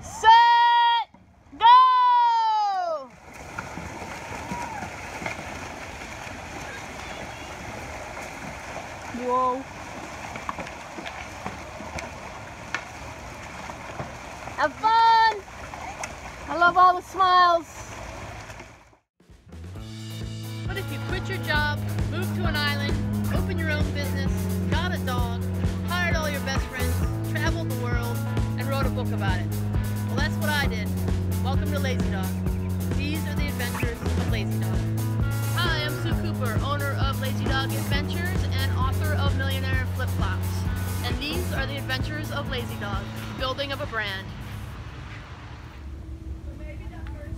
set, Lazy Dog. These are the adventures of Lazy Dog. Hi, I'm Sue Cooper, owner of Lazy Dog Adventures and author of Millionaire Flip Flops. And these are the adventures of Lazy Dog, building of a brand.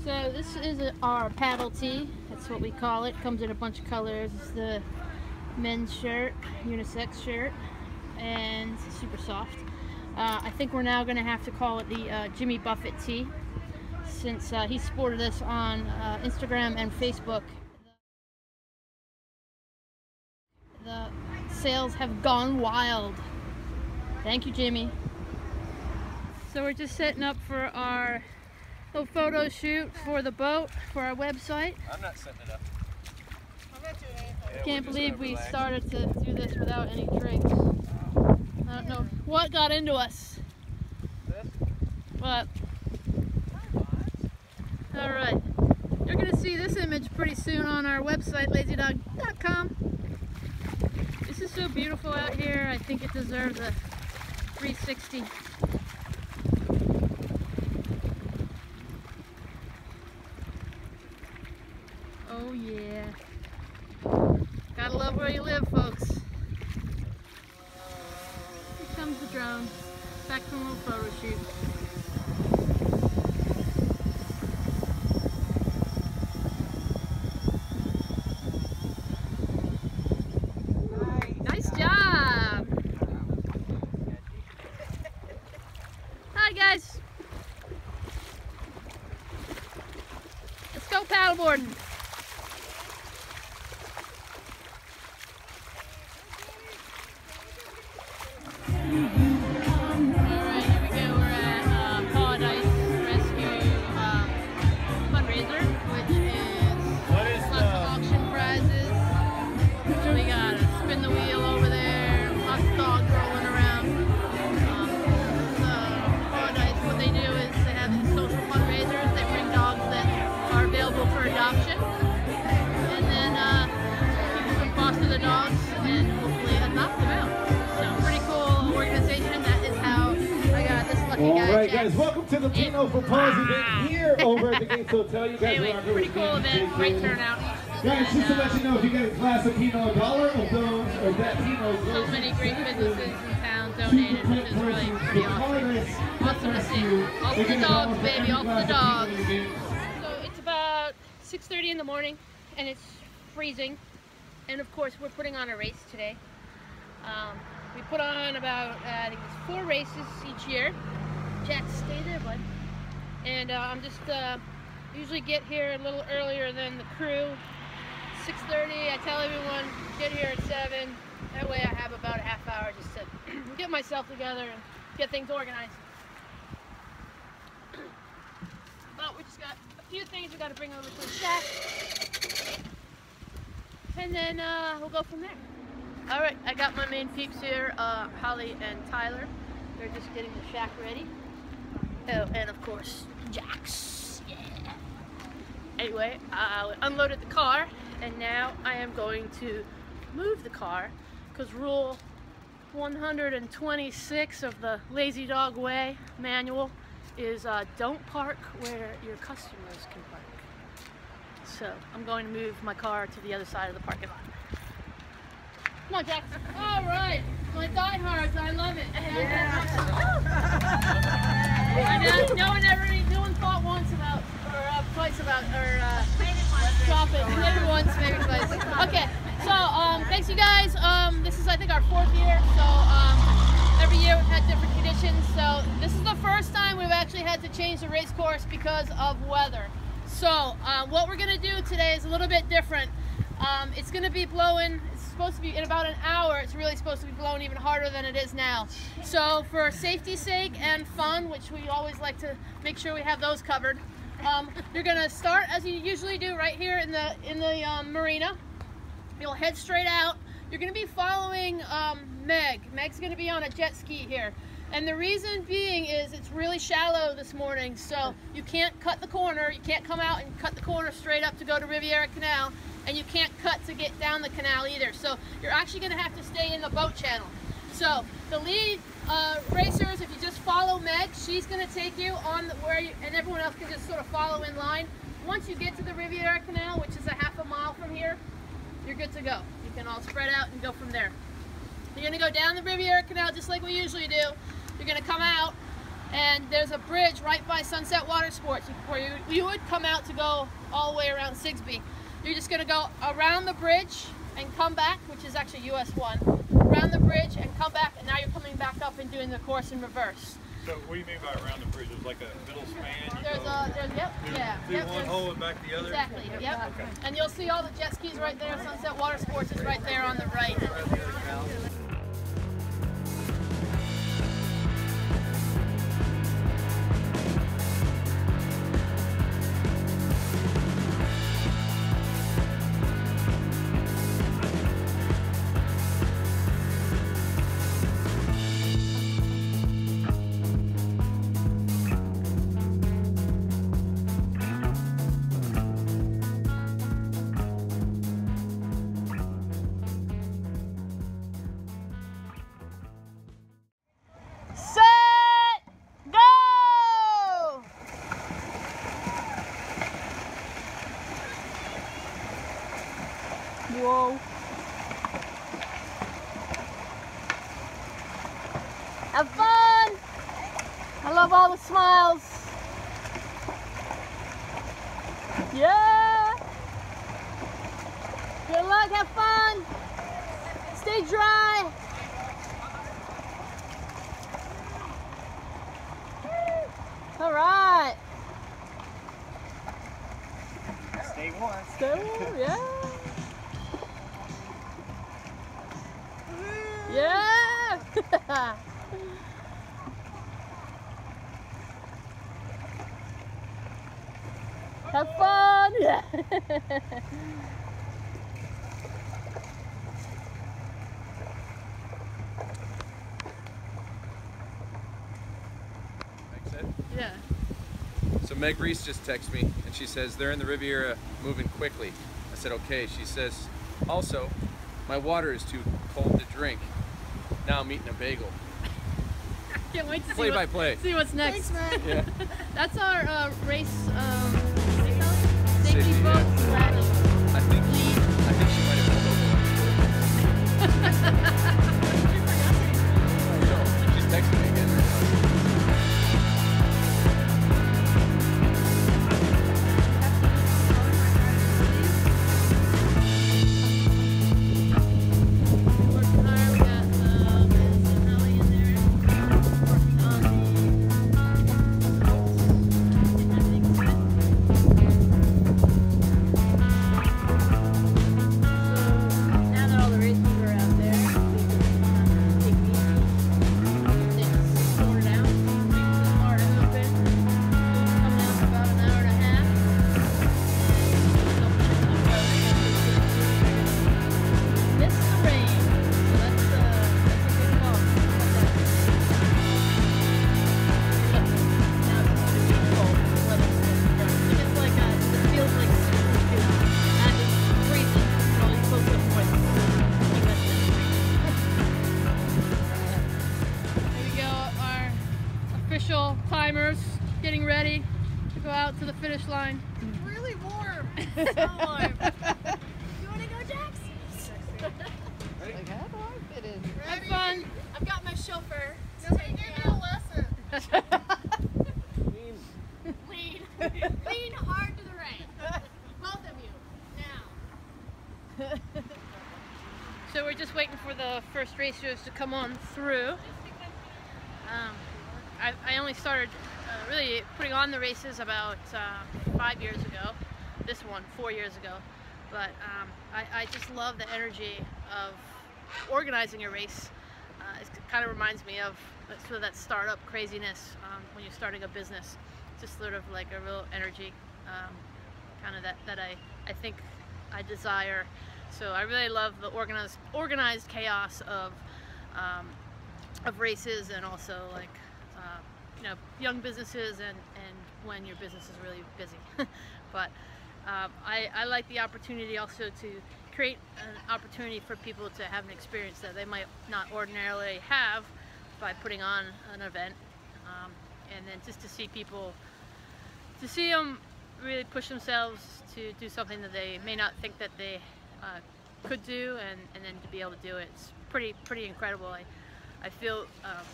So this is our paddle tee. That's what we call it. Comes in a bunch of colors. It's the men's shirt, unisex shirt, and super soft. Uh, I think we're now going to have to call it the uh, Jimmy Buffett tee, since uh, he sported this on uh, Instagram and Facebook. The sales have gone wild. Thank you, Jimmy. So we're just setting up for our little photo shoot for the boat for our website. I'm not setting it up. I'm not doing anything. Yeah, Can't believe we started to do this without any drinks. I don't know what got into us. But all right, you're gonna see this image pretty soon on our website, lazydog.com. This is so beautiful out here. I think it deserves a 360. Oh yeah. Gotta love where you live, folks. Here comes the drone. Back from a photo shoot. Guys, welcome to the Pinot for Paws event here over at the Gates Hotel. You guys Anyway, are here pretty cool event, great Jenkins. turnout. Guys, just to let you know, if you get a glass of Pinot, a dollar of those, or that Pinot so many great businesses in town donated, the which is really pretty awesome. Paradise Awesome to see. Rescue. All for the get a dollar dogs, baby, every all for the dogs. Pinot you get. So it's about 6.30 in the morning, and it's freezing. And of course, we're putting on a race today. Um, we put on about, uh, I think it's four races each year. Jack, stay there, bud. And uh, I'm just, uh, usually get here a little earlier than the crew. 6.30, I tell everyone, get here at 7. That way I have about a half hour just to get myself together and get things organized. But we just got a few things we got to bring over to the shack. And then uh, we'll go from there. All right, I got my main peeps here, uh, Holly and Tyler. They're just getting the shack ready. Oh, and of course, Jax. Yeah. Anyway, I unloaded the car, and now I am going to move the car because rule 126 of the Lazy Dog Way manual is uh, don't park where your customers can park. So I'm going to move my car to the other side of the parking lot. Come on, Jack. All right, my diehards, I love it. I know, no one ever, no one thought once about, or uh, twice about, or uh. Maybe once, maybe twice. Okay, so um, thanks you guys. Um, this is I think our fourth year. So um, every year we've had different conditions. So this is the first time we've actually had to change the race course because of weather. So uh, what we're gonna do today is a little bit different. Um, it's gonna be blowing. Supposed to be in about an hour. It's really supposed to be blowing even harder than it is now. So for safety's sake and fun, which we always like to make sure we have those covered, um, you're gonna start as you usually do right here in the in the um, marina. You'll head straight out. You're gonna be following um, Meg. Meg's gonna be on a jet ski here. And the reason being is it's really shallow this morning, so you can't cut the corner. You can't come out and cut the corner straight up to go to Riviera Canal, and you can't cut to get down the canal either. So you're actually gonna have to stay in the boat channel. So the lead uh, racers, if you just follow Meg, she's going to take you on the, where you, and everyone else can just sort of follow in line. Once you get to the Riviera Canal, which is a half a mile from here, you're good to go. You can all spread out and go from there. You're going to go down the Riviera Canal just like we usually do. You're going to come out, and there's a bridge right by Sunset Water Sports where you, you would come out to go all the way around Sigsbee. You're just going to go around the bridge and come back, which is actually US 1 around the bridge and come back, and now you're coming back up and doing the course in reverse. So what do you mean by around the bridge? There's like a middle span? There's a, there's, yep, do, yeah. Do yep, one hole and back the other? Exactly, yep. Okay. And you'll see all the jet skis right there. Sunset Water Sports is right there on the right. Smiles. Yeah! Good luck, have fun! Stay dry! All right. Stay warm. Stay warm, yeah. Yeah. Have fun. Yeah. Yeah. So Meg Reese just texted me and she says they're in the Riviera moving quickly. I said okay. She says also my water is too cold to drink. Now I'm eating a bagel. I Can't wait to see, Play what, by play. see what's next. Yeah. That's our uh, race um, boat yeah. To go out to the finish line. really warm. So warm. you want to go, Jax? Have fun. I've got my chauffeur. to take me a lesson. Lean. Lean Lean hard to the right. Both of you. Now. So we're just waiting for the first racers to come on through. Um, I, I only started really putting on the races about uh, five years ago. This one, four years ago. But um, I, I just love the energy of organizing a race. Uh, it kind of reminds me of sort of that startup craziness um, when you're starting a business. Just sort of like a real energy, um, kind of that, that I, I think I desire. So I really love the organized organized chaos of um, of races and also like uh, you know young businesses and and when your business is really busy. but um, I, I like the opportunity also to create an opportunity for people to have an experience that they might not ordinarily have by putting on an event um, and then just to see people to see them really push themselves to do something that they may not think that they uh, could do and, and then to be able to do it it's pretty pretty incredible I, I feel um,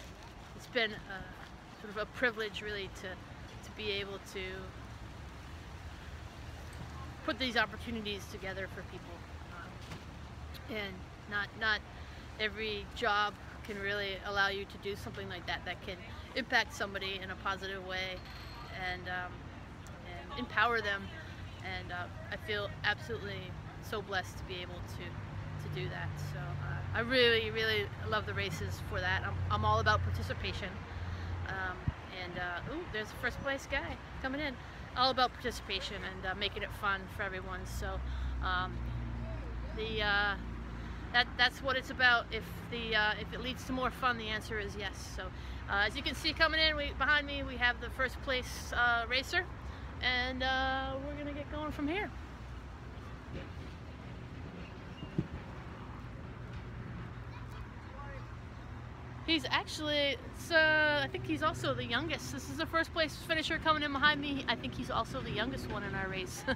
it's been uh, sort of a privilege really to to be able to put these opportunities together for people. Um, and not not every job can really allow you to do something like that that can impact somebody in a positive way and, um, and empower them. And uh, I feel absolutely so blessed to be able to to do that. So uh, I really really love the races for that. I'm, I'm all about participation um, and uh, ooh there's a first place guy coming in all about participation and uh, making it fun for everyone so um, the uh, that that's what it's about. If the uh, if it leads to more fun, the answer is yes. So uh, as you can see coming in we, behind me, we have the first place uh, racer, and we're gonna get going from here. He's actually, uh, I think he's also the youngest. This is the first place finisher coming in behind me. I think he's also the youngest one in our race.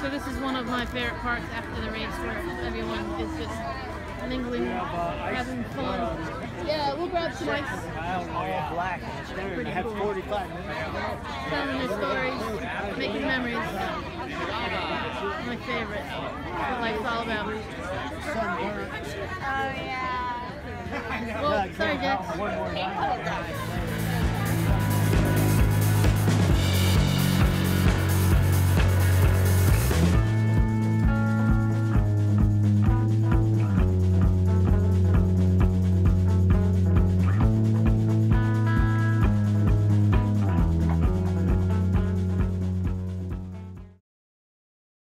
So this is one of my favorite parts after the race where everyone is just mingling, having fun. Yeah, we'll grab some ice. yeah black Pretty I have cool. 45 minutes. Telling their stories, making memories. My favorite. That's what life's all about. Oh yeah. Well, sorry, Jax. One more night.